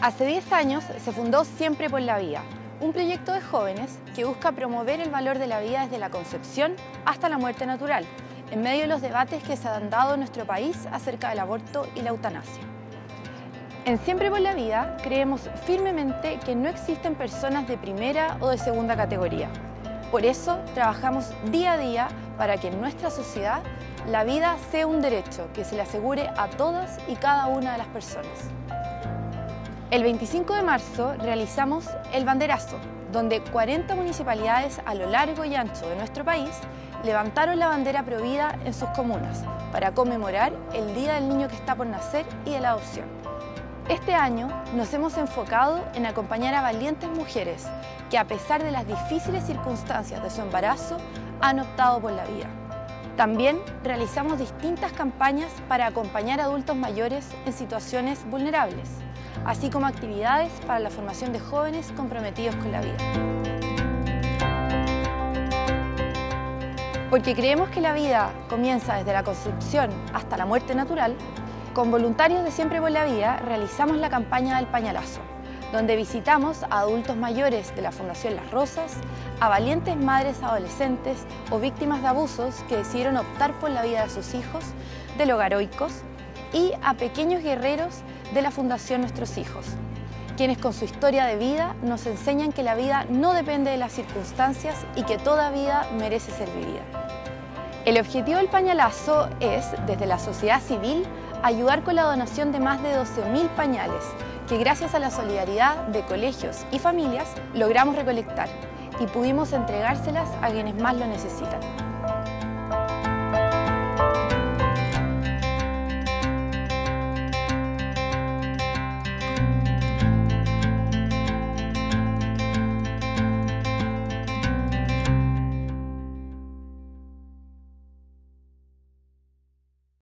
Hace 10 años se fundó Siempre por la Vida, un proyecto de jóvenes que busca promover el valor de la vida desde la concepción hasta la muerte natural, en medio de los debates que se han dado en nuestro país acerca del aborto y la eutanasia. En Siempre por la Vida creemos firmemente que no existen personas de primera o de segunda categoría. Por eso trabajamos día a día para que en nuestra sociedad la vida sea un derecho que se le asegure a todas y cada una de las personas. El 25 de marzo realizamos el banderazo, donde 40 municipalidades a lo largo y ancho de nuestro país levantaron la bandera prohibida en sus comunas para conmemorar el Día del Niño que está por nacer y de la adopción. Este año nos hemos enfocado en acompañar a valientes mujeres que a pesar de las difíciles circunstancias de su embarazo han optado por la vida. También realizamos distintas campañas para acompañar a adultos mayores en situaciones vulnerables así como actividades para la formación de jóvenes comprometidos con la vida. Porque creemos que la vida comienza desde la concepción hasta la muerte natural, con voluntarios de Siempre por la Vida realizamos la campaña del pañalazo, donde visitamos a adultos mayores de la Fundación Las Rosas, a valientes madres adolescentes o víctimas de abusos que decidieron optar por la vida de sus hijos, de logaroicos, y a pequeños guerreros de la Fundación Nuestros Hijos, quienes con su historia de vida nos enseñan que la vida no depende de las circunstancias y que toda vida merece ser vivida. El objetivo del pañalazo es, desde la sociedad civil, ayudar con la donación de más de 12.000 pañales, que gracias a la solidaridad de colegios y familias logramos recolectar y pudimos entregárselas a quienes más lo necesitan.